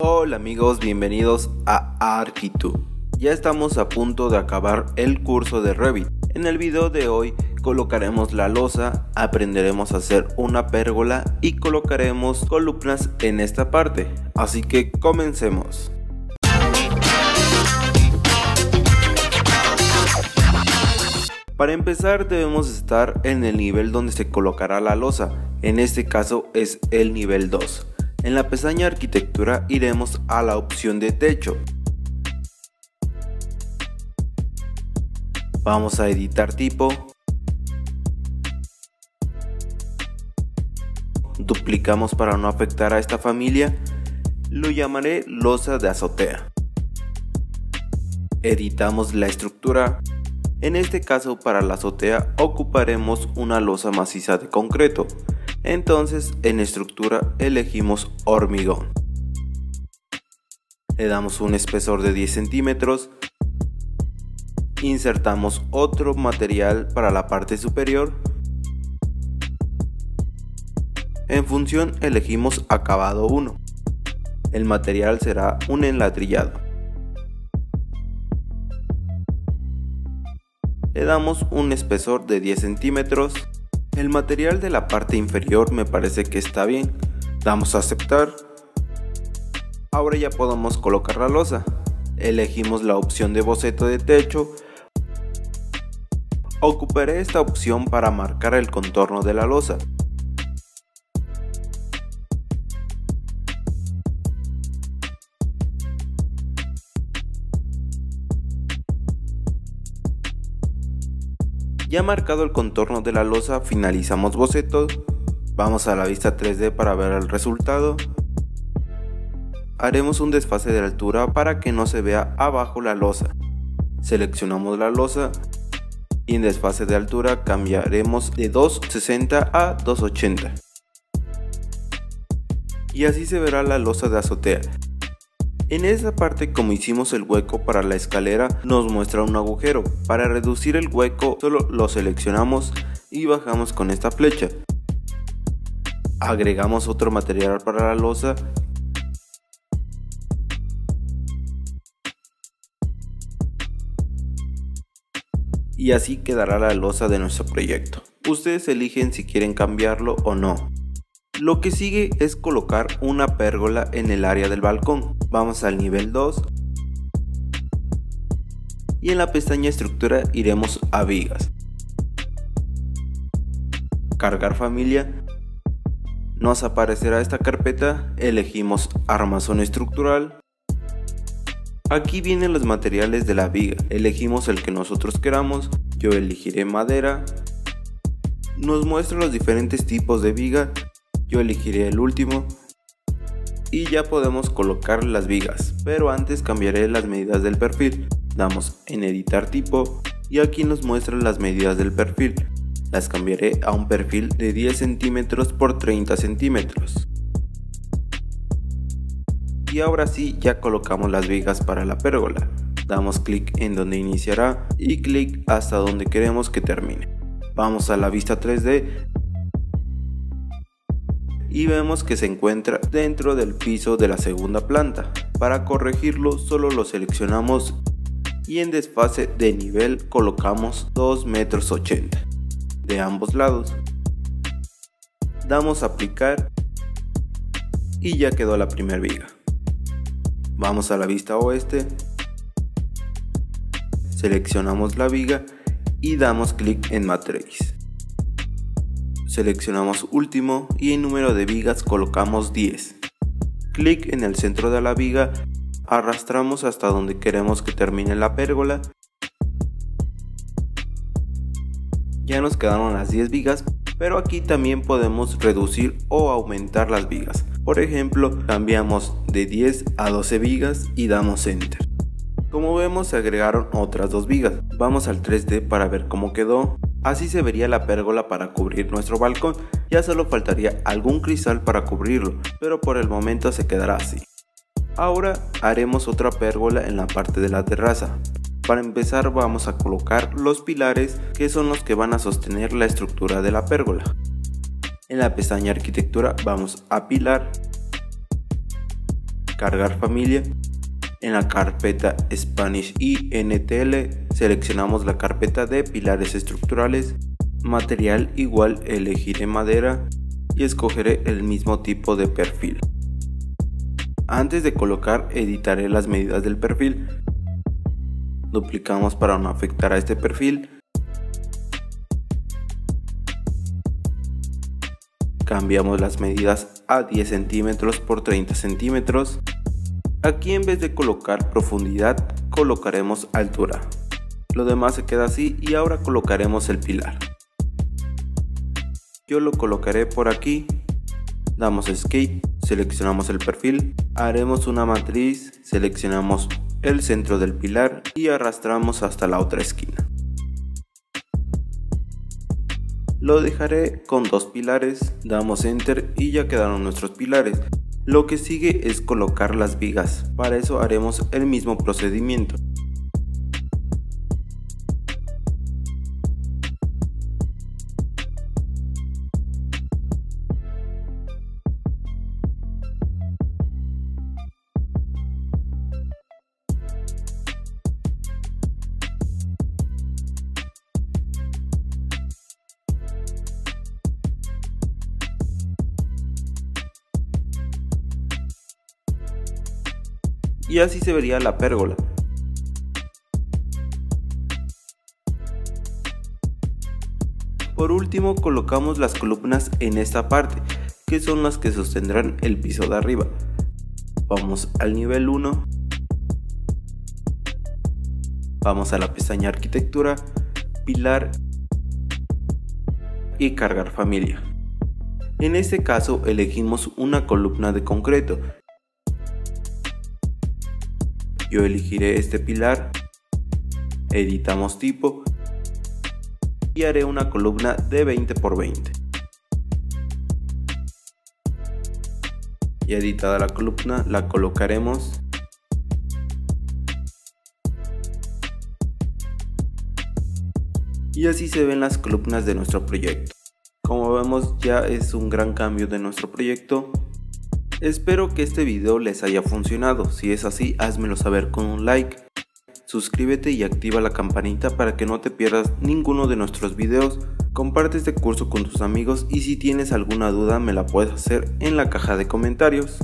Hola amigos, bienvenidos a Arquitu. Ya estamos a punto de acabar el curso de Revit. En el video de hoy colocaremos la losa, aprenderemos a hacer una pérgola y colocaremos columnas en esta parte. Así que comencemos. Para empezar debemos estar en el nivel donde se colocará la losa, en este caso es el nivel 2. En la pestaña arquitectura iremos a la opción de techo. Vamos a editar tipo. Duplicamos para no afectar a esta familia. Lo llamaré losa de azotea. Editamos la estructura en este caso para la azotea ocuparemos una losa maciza de concreto. Entonces en estructura elegimos hormigón. Le damos un espesor de 10 centímetros. Insertamos otro material para la parte superior. En función elegimos acabado 1. El material será un enladrillado. le damos un espesor de 10 centímetros. El material de la parte inferior me parece que está bien. Damos a aceptar. Ahora ya podemos colocar la losa. Elegimos la opción de boceto de techo. Ocuparé esta opción para marcar el contorno de la losa. Ya marcado el contorno de la losa, finalizamos boceto. Vamos a la vista 3D para ver el resultado. Haremos un desfase de altura para que no se vea abajo la losa. Seleccionamos la losa y en desfase de altura cambiaremos de 260 a 280. Y así se verá la losa de azotea. En esa parte como hicimos el hueco para la escalera nos muestra un agujero. Para reducir el hueco solo lo seleccionamos y bajamos con esta flecha. Agregamos otro material para la losa y así quedará la losa de nuestro proyecto. Ustedes eligen si quieren cambiarlo o no. Lo que sigue es colocar una pérgola en el área del balcón. Vamos al nivel 2 y en la pestaña estructura iremos a vigas. Cargar familia. Nos aparecerá esta carpeta, elegimos armazón estructural. Aquí vienen los materiales de la viga, elegimos el que nosotros queramos, yo elegiré madera. Nos muestra los diferentes tipos de viga yo elegiré el último y ya podemos colocar las vigas, pero antes cambiaré las medidas del perfil. Damos en editar tipo y aquí nos muestra las medidas del perfil. Las cambiaré a un perfil de 10 centímetros por 30 centímetros. Y ahora sí ya colocamos las vigas para la pérgola. Damos clic en donde iniciará y clic hasta donde queremos que termine. Vamos a la vista 3D y vemos que se encuentra dentro del piso de la segunda planta. Para corregirlo solo lo seleccionamos y en desfase de nivel colocamos 2 metros 80 de ambos lados. Damos aplicar y ya quedó la primera viga. Vamos a la vista oeste, seleccionamos la viga y damos clic en Matrix seleccionamos último y en número de vigas colocamos 10. Clic en el centro de la viga, arrastramos hasta donde queremos que termine la pérgola. Ya nos quedaron las 10 vigas, pero aquí también podemos reducir o aumentar las vigas. Por ejemplo, cambiamos de 10 a 12 vigas y damos enter. Como vemos se agregaron otras dos vigas. Vamos al 3D para ver cómo quedó. Así se vería la pérgola para cubrir nuestro balcón, ya solo faltaría algún cristal para cubrirlo, pero por el momento se quedará así. Ahora haremos otra pérgola en la parte de la terraza. Para empezar vamos a colocar los pilares que son los que van a sostener la estructura de la pérgola. En la pestaña arquitectura vamos a pilar cargar familia. En la carpeta Spanish INTL seleccionamos la carpeta de pilares estructurales. Material igual elegiré madera y escogeré el mismo tipo de perfil. Antes de colocar editaré las medidas del perfil. Duplicamos para no afectar a este perfil. Cambiamos las medidas a 10 centímetros por 30 centímetros. Aquí en vez de colocar profundidad colocaremos altura. Lo demás se queda así y ahora colocaremos el pilar. Yo lo colocaré por aquí. Damos escape, seleccionamos el perfil, haremos una matriz, seleccionamos el centro del pilar y arrastramos hasta la otra esquina. Lo dejaré con dos pilares, damos enter y ya quedaron nuestros pilares. Lo que sigue es colocar las vigas, para eso haremos el mismo procedimiento. Y así se vería la pérgola. Por último colocamos las columnas en esta parte, que son las que sostendrán el piso de arriba. Vamos al nivel 1. Vamos a la pestaña arquitectura, pilar y cargar familia. En este caso elegimos una columna de concreto yo elegiré este pilar, editamos tipo y haré una columna de 20 por 20. Y editada la columna la colocaremos y así se ven las columnas de nuestro proyecto. Como vemos ya es un gran cambio de nuestro proyecto Espero que este video les haya funcionado, si es así házmelo saber con un like, suscríbete y activa la campanita para que no te pierdas ninguno de nuestros videos, comparte este curso con tus amigos y si tienes alguna duda me la puedes hacer en la caja de comentarios.